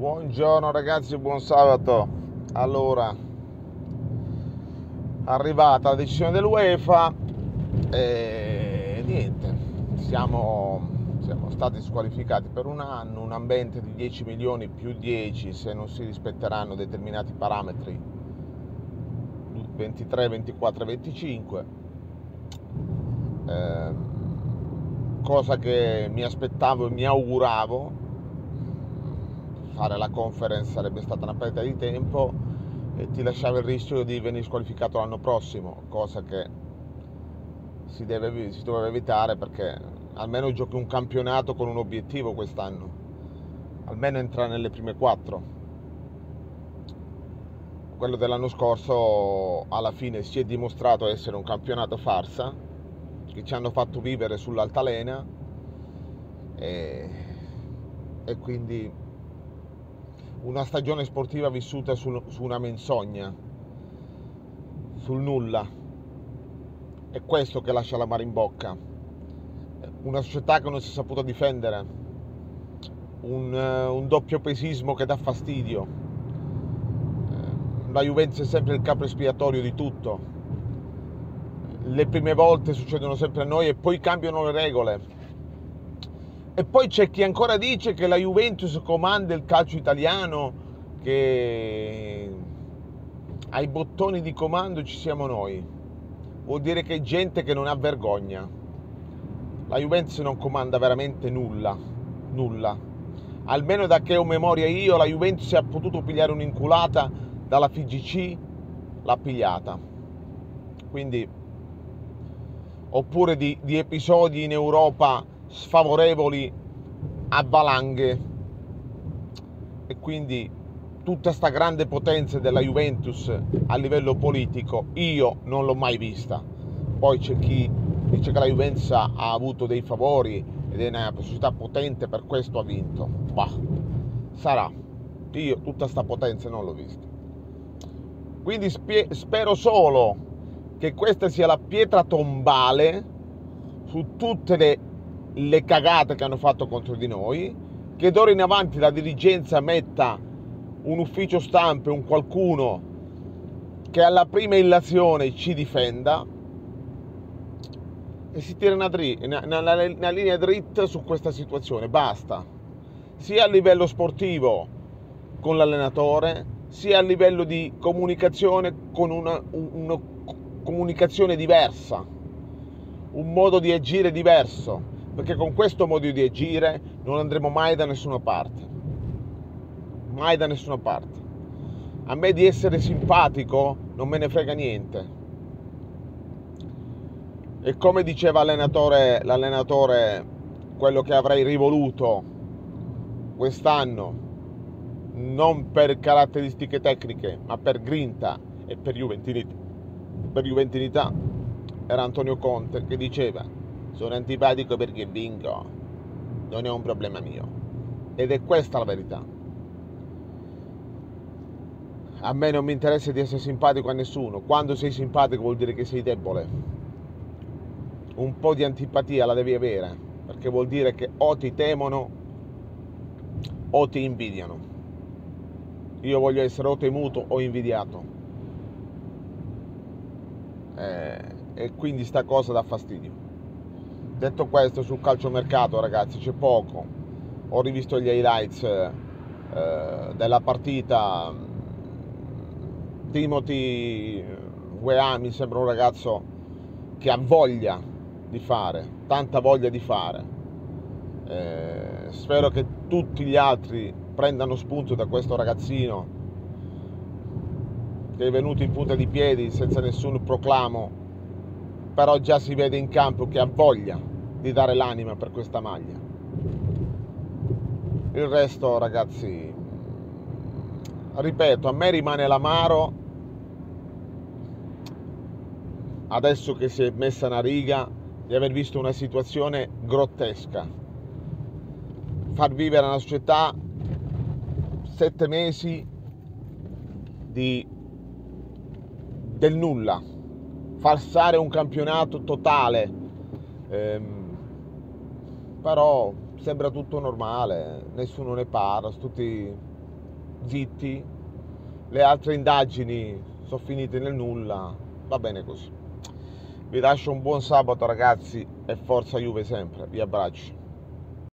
Buongiorno ragazzi, buon sabato. Allora, arrivata la decisione dell'UEFA e niente, siamo, siamo stati squalificati per un anno, un ambiente di 10 milioni più 10 se non si rispetteranno determinati parametri 23, 24 25. Eh, cosa che mi aspettavo e mi auguravo fare la conference sarebbe stata una perdita di tempo e ti lasciava il rischio di venire squalificato l'anno prossimo, cosa che si, deve, si doveva evitare perché almeno giochi un campionato con un obiettivo quest'anno, almeno entrare nelle prime quattro. Quello dell'anno scorso alla fine si è dimostrato essere un campionato farsa che ci hanno fatto vivere sull'altalena e, e quindi una stagione sportiva vissuta su, su una menzogna, sul nulla. È questo che lascia la mare in bocca. Una società che non si è saputa difendere, un, un doppio pesismo che dà fastidio. La Juventus è sempre il capo espiatorio di tutto. Le prime volte succedono sempre a noi e poi cambiano le regole e poi c'è chi ancora dice che la Juventus comanda il calcio italiano, che ai bottoni di comando ci siamo noi. Vuol dire che è gente che non ha vergogna. La Juventus non comanda veramente nulla, nulla. Almeno da che ho memoria io, la Juventus ha potuto pigliare un'inculata dalla FGC, l'ha pigliata. Quindi, oppure di, di episodi in Europa sfavorevoli a valanghe. E quindi tutta sta grande potenza della Juventus a livello politico io non l'ho mai vista. Poi c'è chi dice che la Juventus ha avuto dei favori ed è una società potente per questo ha vinto. Bah, sarà. Io tutta sta potenza non l'ho vista. Quindi spie- spero solo che questa sia la pietra tombale su tutte le le cagate che hanno fatto contro di noi, che d'ora in avanti la dirigenza metta un ufficio stampa, un qualcuno che alla prima illazione ci difenda e si tira una, dri- una, una, una linea dritta su questa situazione, basta, sia a livello sportivo con l'allenatore, sia a livello di comunicazione con una, una comunicazione diversa, un modo di agire diverso perché con questo modo di agire non andremo mai da nessuna parte. Mai da nessuna parte. A me di essere simpatico non me ne frega niente. E come diceva l'allenatore, l'allenatore quello che avrei rivoluto quest'anno, non per caratteristiche tecniche, ma per grinta e per juventinità, per juventinità era Antonio Conte che diceva sono antipatico perché vinco, non è un problema mio. Ed è questa la verità. A me non mi interessa di essere simpatico a nessuno. Quando sei simpatico vuol dire che sei debole. Un po' di antipatia la devi avere, perché vuol dire che o ti temono o ti invidiano. Io voglio essere o temuto o invidiato. Eh, e quindi sta cosa dà fastidio. Detto questo, sul calciomercato, ragazzi, c'è poco. Ho rivisto gli highlights eh, della partita. Timothy Weah mi sembra un ragazzo che ha voglia di fare, tanta voglia di fare. Eh, spero che tutti gli altri prendano spunto da questo ragazzino che è venuto in punta di piedi senza nessun proclamo, però già si vede in campo che ha voglia di dare l'anima per questa maglia. Il resto, ragazzi, ripeto, a me rimane l'amaro adesso che si è messa una riga di aver visto una situazione grottesca. Far vivere una società sette mesi di, del nulla, falsare un campionato totale. Ehm, però sembra tutto normale, nessuno ne parla, tutti zitti, le altre indagini sono finite nel nulla, va bene così. Vi lascio un buon sabato ragazzi e forza Juve sempre, vi abbraccio.